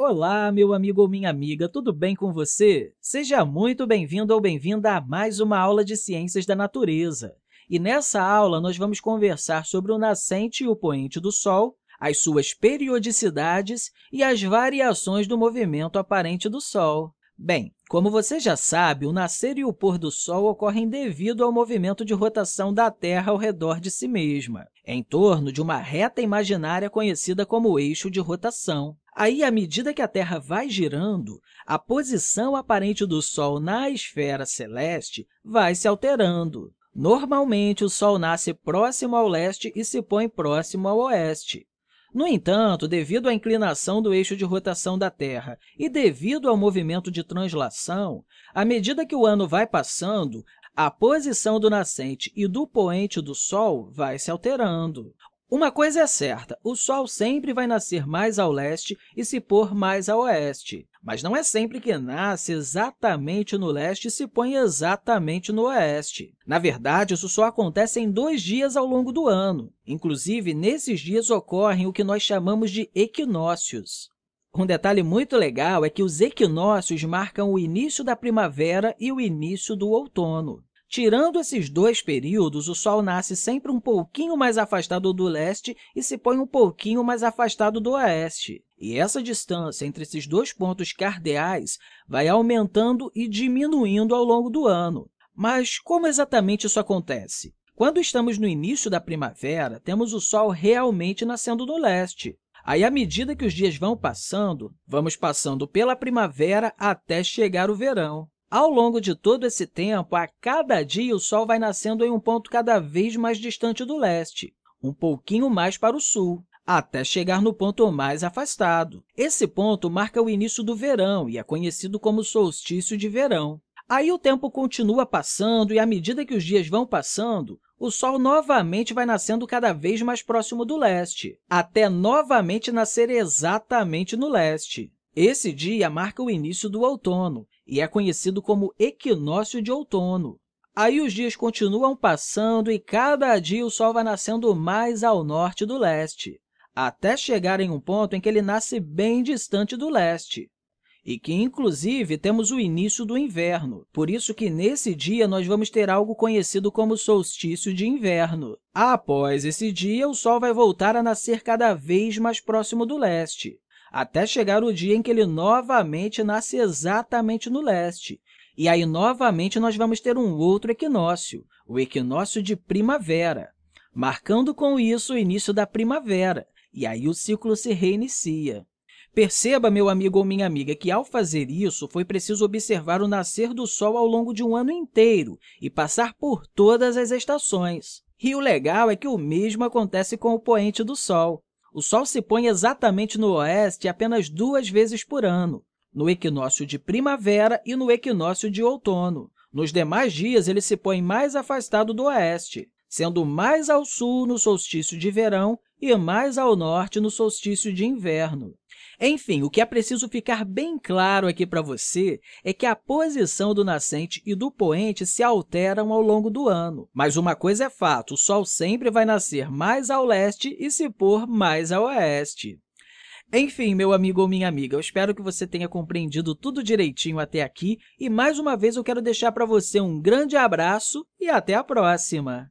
Olá, meu amigo ou minha amiga, tudo bem com você? Seja muito bem-vindo ou bem-vinda a mais uma aula de Ciências da Natureza. E nessa aula, nós vamos conversar sobre o nascente e o poente do Sol, as suas periodicidades e as variações do movimento aparente do Sol. Bem, como você já sabe, o nascer e o pôr do Sol ocorrem devido ao movimento de rotação da Terra ao redor de si mesma, em torno de uma reta imaginária conhecida como eixo de rotação. Aí, à medida que a Terra vai girando, a posição aparente do Sol na esfera celeste vai se alterando. Normalmente, o Sol nasce próximo ao leste e se põe próximo ao oeste. No entanto, devido à inclinação do eixo de rotação da Terra e devido ao movimento de translação, à medida que o ano vai passando, a posição do nascente e do poente do Sol vai se alterando. Uma coisa é certa, o Sol sempre vai nascer mais ao leste e se pôr mais a oeste, mas não é sempre que nasce exatamente no leste e se põe exatamente no oeste. Na verdade, isso só acontece em dois dias ao longo do ano. Inclusive, nesses dias ocorrem o que nós chamamos de equinócios. Um detalhe muito legal é que os equinócios marcam o início da primavera e o início do outono. Tirando esses dois períodos, o Sol nasce sempre um pouquinho mais afastado do leste e se põe um pouquinho mais afastado do oeste. E essa distância entre esses dois pontos cardeais vai aumentando e diminuindo ao longo do ano. Mas como exatamente isso acontece? Quando estamos no início da primavera, temos o Sol realmente nascendo no leste. Aí, à medida que os dias vão passando, vamos passando pela primavera até chegar o verão. Ao longo de todo esse tempo, a cada dia o Sol vai nascendo em um ponto cada vez mais distante do leste, um pouquinho mais para o sul, até chegar no ponto mais afastado. Esse ponto marca o início do verão e é conhecido como solstício de verão. Aí o tempo continua passando e, à medida que os dias vão passando, o Sol novamente vai nascendo cada vez mais próximo do leste, até novamente nascer exatamente no leste. Esse dia marca o início do outono e é conhecido como equinócio de outono. Aí os dias continuam passando e cada dia o Sol vai nascendo mais ao norte do leste, até chegar em um ponto em que ele nasce bem distante do leste, e que, inclusive, temos o início do inverno. Por isso que, nesse dia, nós vamos ter algo conhecido como solstício de inverno. Após esse dia, o Sol vai voltar a nascer cada vez mais próximo do leste, até chegar o dia em que ele novamente nasce exatamente no leste. E aí, novamente, nós vamos ter um outro equinócio, o equinócio de primavera, marcando com isso o início da primavera, e aí o ciclo se reinicia. Perceba, meu amigo ou minha amiga, que, ao fazer isso, foi preciso observar o nascer do Sol ao longo de um ano inteiro e passar por todas as estações. E o legal é que o mesmo acontece com o poente do Sol. O Sol se põe exatamente no oeste apenas duas vezes por ano, no equinócio de primavera e no equinócio de outono. Nos demais dias, ele se põe mais afastado do oeste, sendo mais ao sul no solstício de verão e mais ao norte no solstício de inverno. Enfim, o que é preciso ficar bem claro aqui para você é que a posição do nascente e do poente se alteram ao longo do ano. Mas uma coisa é fato, o Sol sempre vai nascer mais ao leste e se pôr mais ao oeste. Enfim, meu amigo ou minha amiga, eu espero que você tenha compreendido tudo direitinho até aqui e, mais uma vez, eu quero deixar para você um grande abraço e até a próxima!